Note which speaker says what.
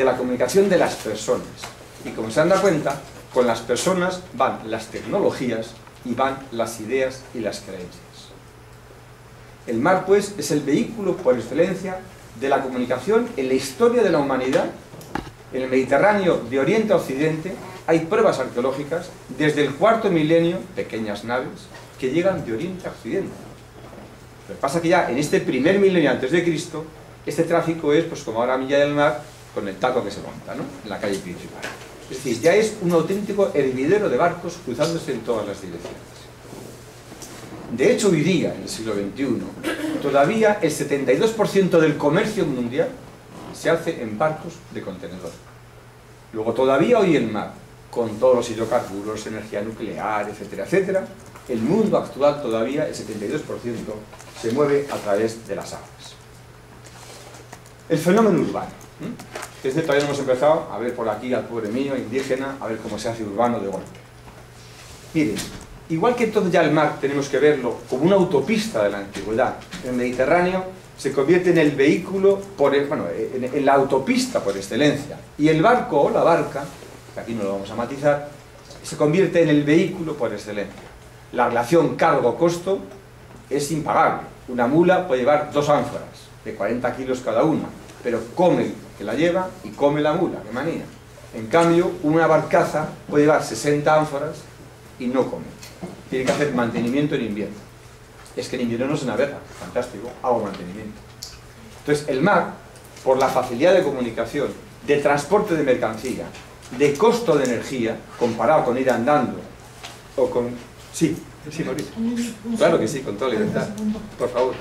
Speaker 1: de la comunicación de las personas. Y como se han dado cuenta, con las personas van las tecnologías y van las ideas y las creencias. El mar, pues, es el vehículo por excelencia de la comunicación en la historia de la humanidad. En el Mediterráneo, de oriente a occidente, hay pruebas arqueológicas desde el cuarto milenio, pequeñas naves, que llegan de oriente a occidente. Lo que pasa es que ya en este primer milenio antes de Cristo, este tráfico es, pues como ahora Milla del Mar, con el taco que se monta, ¿no? En la calle principal. Es decir, ya es un auténtico hervidero de barcos cruzándose en todas las direcciones. De hecho, hoy día, en el siglo XXI, todavía el 72% del comercio mundial se hace en barcos de contenedor. Luego, todavía hoy en mar, con todos los hidrocarburos, energía nuclear, etcétera, etcétera, el mundo actual todavía, el 72%, se mueve a través de las aguas. El fenómeno urbano. Este todavía no hemos empezado a ver por aquí al pobre mío, indígena, a ver cómo se hace urbano de golpe. Miren, igual que todo ya el mar tenemos que verlo como una autopista de la antigüedad, el Mediterráneo se convierte en el vehículo, por bueno, en, la autopista por excelencia. Y el barco o la barca, que aquí no lo vamos a matizar, se convierte en el vehículo por excelencia. La relación cargo-costo es impagable. Una mula puede llevar dos ánforas de 40 kilos cada una, pero come que la lleva y come la mula, qué manía. En cambio, una barcaza puede llevar 60 ánforas y no come. Tiene que hacer mantenimiento en invierno. Es que en invierno no se navega, fantástico, hago mantenimiento. Entonces, el mar, por la facilidad de comunicación, de transporte de mercancía, de costo de energía, comparado con ir andando o con... Sí, sí, Mauricio. Claro que sí, con toda libertad. Por favor.